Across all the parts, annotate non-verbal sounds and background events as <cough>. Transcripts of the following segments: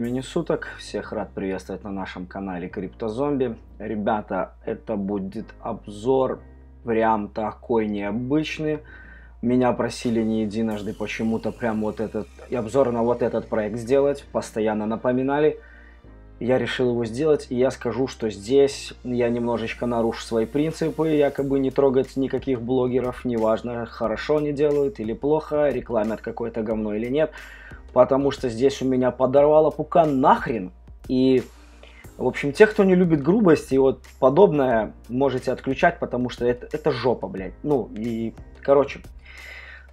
времени суток. Всех рад приветствовать на нашем канале Криптозомби. Ребята, это будет обзор прям такой необычный. Меня просили не единожды почему-то прям вот этот обзор на вот этот проект сделать. Постоянно напоминали. Я решил его сделать, и я скажу, что здесь я немножечко нарушу свои принципы, якобы не трогать никаких блогеров, неважно, хорошо они делают или плохо, рекламят какое-то говно или нет потому что здесь у меня подорвало пукан нахрен. И, в общем, тех, кто не любит грубость и вот подобное, можете отключать, потому что это, это жопа, блядь. Ну, и, короче,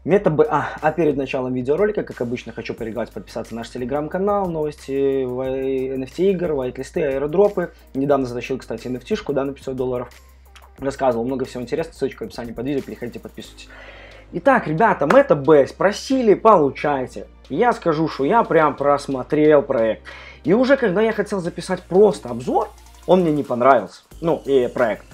Метаб... А, а перед началом видеоролика, как обычно, хочу порекомендовать подписаться на наш телеграм-канал, новости NFT игр, вайт-листы, аэродропы. Недавно затащил, кстати, NFT-шку, да, на 500 долларов. Рассказывал много всего интересного, ссылочка в описании под видео, переходите, подписывайтесь. Итак, ребята, MetaBase просили, получайте. Я скажу, что я прям просмотрел проект. И уже когда я хотел записать просто обзор, он мне не понравился. Ну, и проект.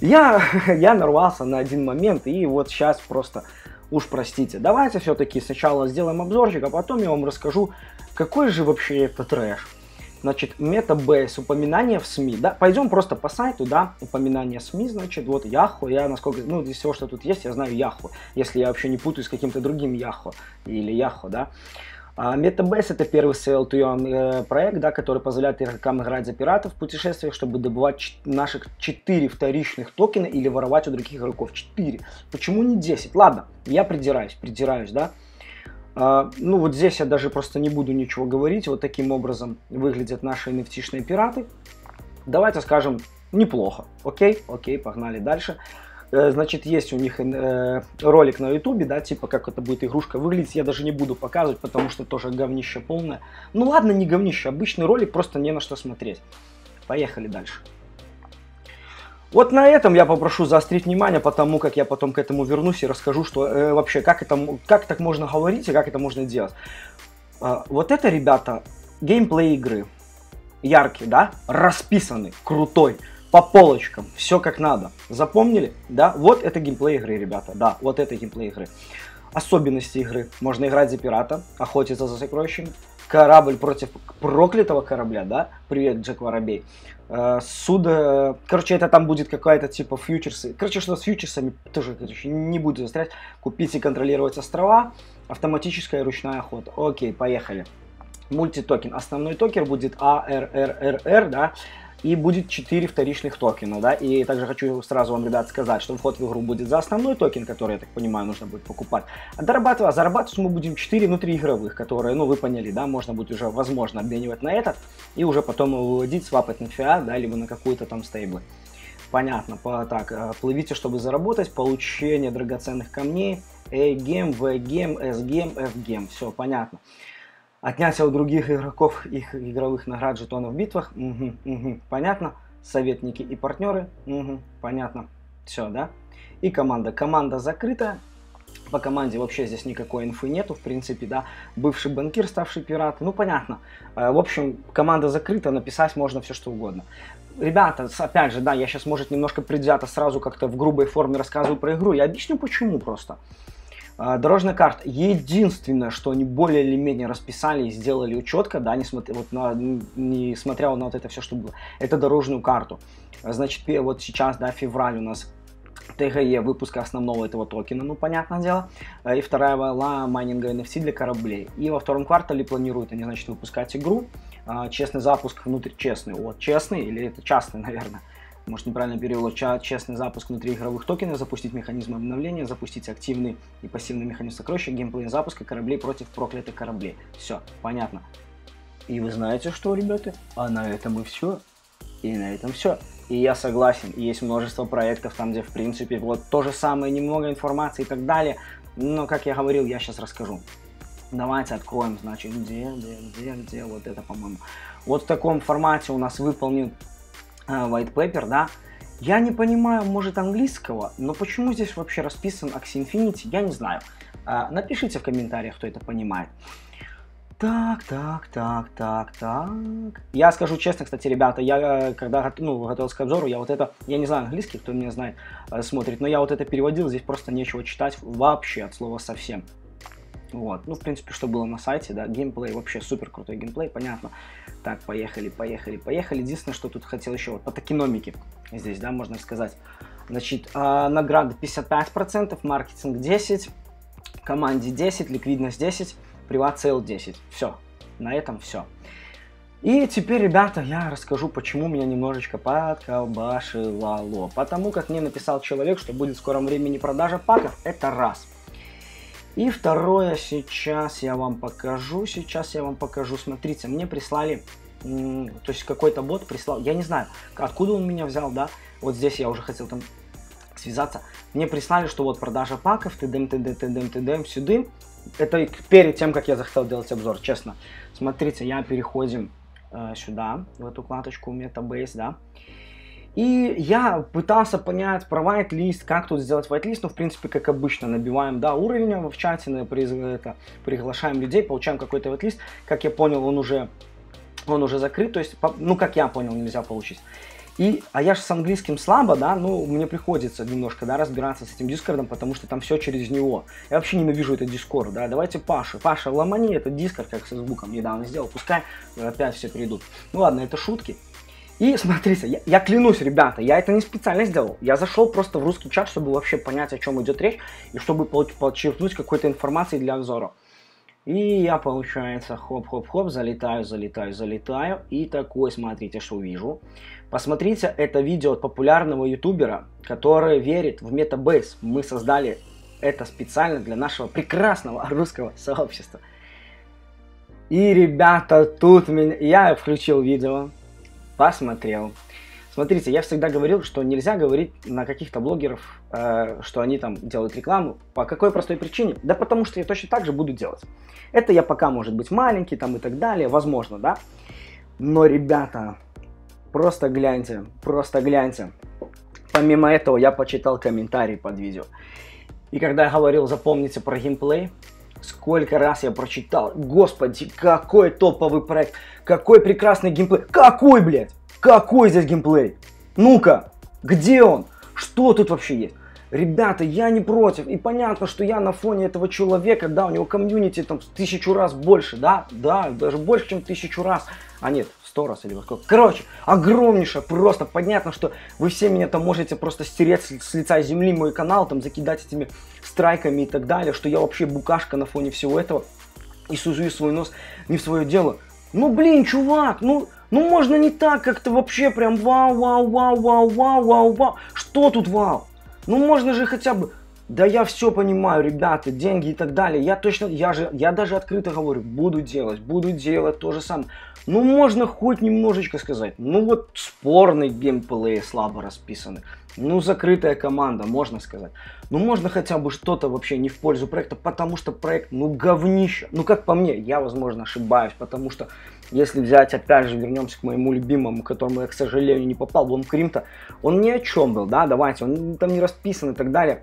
Я, <laughs> я нарвался на один момент, и вот сейчас просто уж простите. Давайте все-таки сначала сделаем обзорчик, а потом я вам расскажу, какой же вообще это трэш. Значит, MetaBase, упоминание в СМИ, да, пойдем просто по сайту, да, упоминание СМИ, значит, вот Яху, я насколько, ну, из всего, что тут есть, я знаю Яху, если я вообще не путаю с каким-то другим Яху или Яху, да. А MetaBase это первый sell to earn проект, да, который позволяет игрокам играть за пиратов в путешествиях, чтобы добывать наших 4 вторичных токена или воровать у других игроков 4. Почему не 10? Ладно, я придираюсь, придираюсь, да. А, ну вот здесь я даже просто не буду ничего говорить. Вот таким образом выглядят наши nft пираты. Давайте скажем, неплохо. Окей, окей, погнали дальше. Э, значит, есть у них э, ролик на ютубе, да, типа как это будет игрушка выглядеть. Я даже не буду показывать, потому что тоже говнище полное. Ну ладно, не говнище, обычный ролик, просто не на что смотреть. Поехали дальше. Вот на этом я попрошу заострить внимание, потому как я потом к этому вернусь и расскажу, что э, вообще, как, это, как так можно говорить и как это можно делать. Э, вот это, ребята, геймплей игры. Яркий, да? Расписанный, крутой, по полочкам, все как надо. Запомнили? Да? Вот это геймплей игры, ребята. Да, вот это геймплей игры. Особенности игры. Можно играть за пирата, охотиться за сокровищами, корабль против проклятого корабля, да? Привет, Джек Воробей. Э, суда, короче, это там будет какая-то типа фьючерсы. Короче, что с фьючерсами тоже, короче, не буду застрять. Купить и контролировать острова. Автоматическая ручная охота. Окей, поехали. Мультитокен. Основной токен будет ARRRR, да? И будет 4 вторичных токена, да, и также хочу сразу вам, ребят, сказать, что вход в игру будет за основной токен, который, я так понимаю, нужно будет покупать, а зарабатывать, а зарабатывать мы будем 4 внутриигровых, которые, ну, вы поняли, да, можно будет уже, возможно, обменивать на этот, и уже потом выводить, свапать на фиат, да, либо на какую-то там стейблы. Понятно, по, так, э, плывите, чтобы заработать, получение драгоценных камней, A-гем, V-гем, S-гем, F-гем, все, понятно. Отнятие у других игроков их игровых наград жетонов в битвах. Угу, угу, понятно. Советники и партнеры. Угу, понятно. Все, да? И команда. Команда закрыта. По команде вообще здесь никакой инфы нету, в принципе, да. Бывший банкир, ставший пират. Ну, понятно. Э, в общем, команда закрыта, написать можно все что угодно. Ребята, опять же, да, я сейчас, может, немножко предвзято сразу как-то в грубой форме рассказываю про игру. Я объясню, почему просто. А, дорожная карта. Единственное, что они более или менее расписали и сделали четко, да, несмотря, вот на, несмотря на вот это все, что было, это дорожную карту. Значит, вот сейчас, да, февраль у нас ТГЕ выпуска основного этого токена, ну, понятное дело. А, и вторая волна майнинга NFT для кораблей. И во втором квартале планируют они, значит, выпускать игру. А, честный запуск внутрь, честный, вот, честный или это частный, <laughs> наверное может неправильно перевел, честный запуск внутри игровых токенов, запустить механизм обновления, запустить активный и пассивный механизм сокровища, геймплей запуска кораблей против проклятых кораблей. Все, понятно. И вы знаете что, ребята? А на этом и все. И на этом все. И я согласен, есть множество проектов там, где в принципе вот то же самое, немного информации и так далее. Но, как я говорил, я сейчас расскажу. Давайте откроем, значит, где, где, где, где, вот это, по-моему. Вот в таком формате у нас выполнен white paper, да, я не понимаю, может, английского, но почему здесь вообще расписан Axie Infinity, я не знаю. Э, напишите в комментариях, кто это понимает. Так, так, так, так, так. Я скажу честно, кстати, ребята, я э, когда ну, готовился к обзору, я вот это, я не знаю английский, кто меня знает, смотрит, но я вот это переводил, здесь просто нечего читать вообще от слова совсем. Вот, ну, в принципе, что было на сайте, да, геймплей, вообще супер крутой геймплей, понятно. Так, поехали, поехали, поехали. Единственное, что тут хотел еще, вот по токеномике здесь, да, можно сказать. Значит, э, награды 55%, маркетинг 10%, команде 10, ликвидность 10, private sale 10. Все, на этом все. И теперь, ребята, я расскажу, почему меня немножечко подколбашило. Потому как мне написал человек, что будет в скором времени продажа паков. Это раз. И второе, сейчас я вам покажу, сейчас я вам покажу. Смотрите, мне прислали, то есть какой-то бот прислал, я не знаю, откуда он меня взял, да. Вот здесь я уже хотел там связаться. Мне прислали, что вот продажа паков, тдм, тдм, тдм, тдм, сюда. Это перед тем, как я захотел делать обзор, честно. Смотрите, я переходим э, сюда, в эту вкладочку Metabase, да. И я пытался понять про whitelist, как тут сделать whitelist, ну, в принципе, как обычно, набиваем, да, уровень в чате, это, приглашаем людей, получаем какой-то whitelist. Как я понял, он уже, он уже закрыт, то есть, ну, как я понял, нельзя получить. И, а я же с английским слабо, да, ну, мне приходится немножко, да, разбираться с этим дискордом, потому что там все через него. Я вообще ненавижу этот дискорд, да, давайте Паша. Паша, ломани этот дискорд, как со звуком недавно сделал, пускай опять все придут. Ну ладно, это шутки. И смотрите, я, я клянусь, ребята, я это не специально сделал. Я зашел просто в русский чат, чтобы вообще понять, о чем идет речь, и чтобы подчеркнуть какой-то информации для обзора. И я, получается, хоп-хоп-хоп, залетаю, залетаю, залетаю. И такой, смотрите, что вижу. Посмотрите это видео от популярного ютубера, который верит в Metabase. Мы создали это специально для нашего прекрасного русского сообщества. И, ребята, тут меня... Я включил видео, посмотрел. Смотрите, я всегда говорил, что нельзя говорить на каких-то блогеров, э, что они там делают рекламу. По какой простой причине? Да потому что я точно так же буду делать. Это я пока, может быть, маленький там и так далее, возможно, да? Но, ребята, просто гляньте, просто гляньте. Помимо этого, я почитал комментарии под видео. И когда я говорил, запомните про геймплей, сколько раз я прочитал, господи, какой топовый проект, какой прекрасный геймплей, какой, блядь, какой здесь геймплей? Ну-ка, где он? Что тут вообще есть? Ребята, я не против. И понятно, что я на фоне этого человека, да, у него комьюнити там тысячу раз больше, да, да, даже больше, чем тысячу раз. А нет, сто раз или во сколько. Короче, огромнейшее, просто понятно, что вы все меня там можете просто стереть с, лица земли мой канал, там закидать этими страйками и так далее, что я вообще букашка на фоне всего этого и сужу свой нос не в свое дело. Ну, блин, чувак, ну, ну можно не так, как-то вообще прям вау, вау, вау, вау, вау, вау, вау. Что тут вау? Ну можно же хотя бы... Да я все понимаю, ребята, деньги и так далее. Я точно, я же, я даже открыто говорю, буду делать, буду делать то же самое. Ну можно хоть немножечко сказать. Ну вот спорный геймплей слабо расписаны. Ну закрытая команда, можно сказать. Ну можно хотя бы что-то вообще не в пользу проекта, потому что проект, ну говнище. Ну как по мне, я возможно ошибаюсь, потому что если взять, опять же, вернемся к моему любимому, которому я, к сожалению, не попал, Блум Кримта, он ни о чем был, да, давайте, он там не расписан и так далее.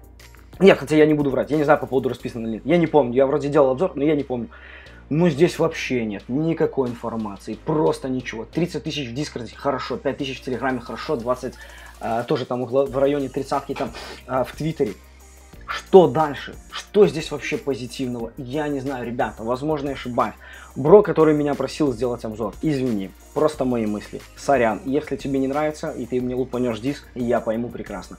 Нет, хотя я не буду врать, я не знаю по поводу расписан или нет, я не помню, я вроде делал обзор, но я не помню. Но здесь вообще нет никакой информации, просто ничего. 30 тысяч в Дискорде, хорошо, 5 тысяч в Телеграме, хорошо, 20, э, тоже там в районе тридцатки там э, в Твиттере. Что дальше? Что здесь вообще позитивного? Я не знаю, ребята, возможно, я ошибаюсь. Бро, который меня просил сделать обзор, извини, просто мои мысли. Сорян, если тебе не нравится, и ты мне лупанешь диск, я пойму прекрасно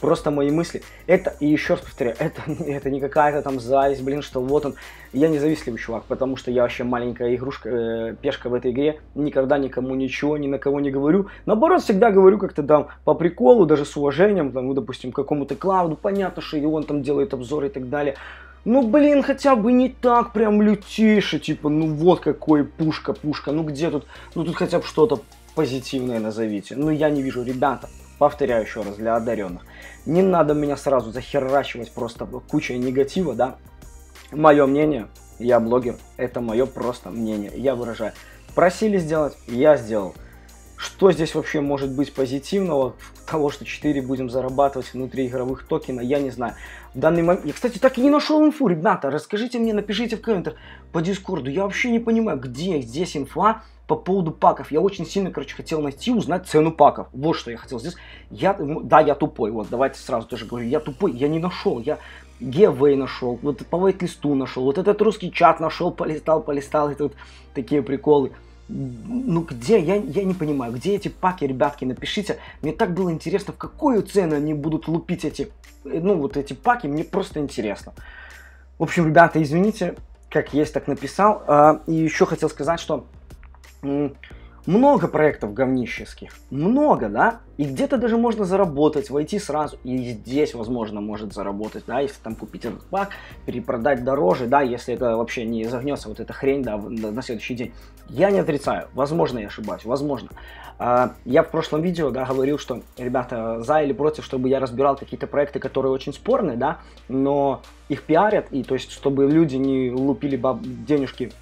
просто мои мысли. Это, и еще раз повторяю, это, <laughs> это не какая-то там зависть, блин, что вот он. Я независимый чувак, потому что я вообще маленькая игрушка, э, пешка в этой игре. Никогда никому ничего, ни на кого не говорю. Наоборот, всегда говорю как-то там по приколу, даже с уважением, там, ну, допустим, какому-то Клауду. Понятно, что и он там делает обзоры и так далее. Ну, блин, хотя бы не так прям лютейше, типа, ну вот какой пушка, пушка, ну где тут, ну тут хотя бы что-то позитивное назовите. Ну, я не вижу, ребята, повторяю еще раз, для одаренных. Не надо меня сразу захерачивать просто кучей негатива, да. Мое мнение, я блогер, это мое просто мнение, я выражаю. Просили сделать, я сделал. Что здесь вообще может быть позитивного? Того, что 4 будем зарабатывать внутри игровых токена, я не знаю. В данный момент... Я, кстати, так и не нашел инфу, ребята. Расскажите мне, напишите в комментах по дискорду. Я вообще не понимаю, где здесь инфа по поводу паков. Я очень сильно, короче, хотел найти, узнать цену паков. Вот что я хотел здесь. Я, да, я тупой. Вот, давайте сразу тоже говорю. Я тупой, я не нашел. Я, Гевей нашел, вот по вайт-листу нашел, вот этот русский чат нашел, полистал, полистал, и тут такие приколы. Ну где, я, я не понимаю, где эти паки, ребятки, напишите. Мне так было интересно, в какую цену они будут лупить эти, ну вот эти паки, мне просто интересно. В общем, ребята, извините, как есть, так написал. А, и еще хотел сказать, что много проектов говнических, много, да, и где-то даже можно заработать, войти сразу, и здесь, возможно, может заработать, да, если там купить этот пак, перепродать дороже, да, если это вообще не загнется, вот эта хрень, да, на следующий день. Я не отрицаю, возможно, я ошибаюсь, возможно. А, я в прошлом видео, да, говорил, что, ребята, за или против, чтобы я разбирал какие-то проекты, которые очень спорные, да, но их пиарят, и то есть, чтобы люди не лупили баб денежки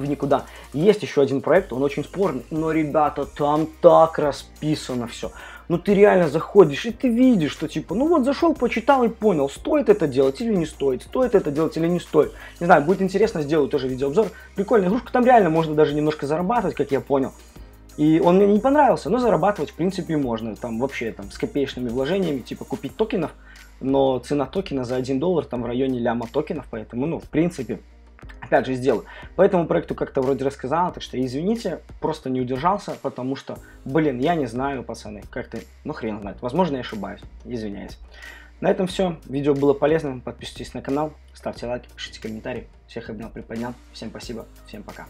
в никуда. Есть еще один проект, он очень спорный, но, ребята, там так расписано все. Ну, ты реально заходишь, и ты видишь, что, типа, ну вот, зашел, почитал и понял, стоит это делать или не стоит, стоит это делать или не стоит. Не знаю, будет интересно, сделаю тоже видеообзор. Прикольная игрушка, там реально можно даже немножко зарабатывать, как я понял. И он мне не понравился, но зарабатывать, в принципе, можно. Там вообще там с копеечными вложениями, типа купить токенов, но цена токена за 1 доллар там в районе ляма токенов, поэтому, ну, в принципе, опять же, сделаю. По этому проекту как-то вроде рассказал, так что извините, просто не удержался, потому что, блин, я не знаю, пацаны, как-то, ну хрен знает, возможно, я ошибаюсь, извиняюсь. На этом все, видео было полезным, подписывайтесь на канал, ставьте лайки, пишите комментарии, всех обнял, приподнял, всем спасибо, всем пока.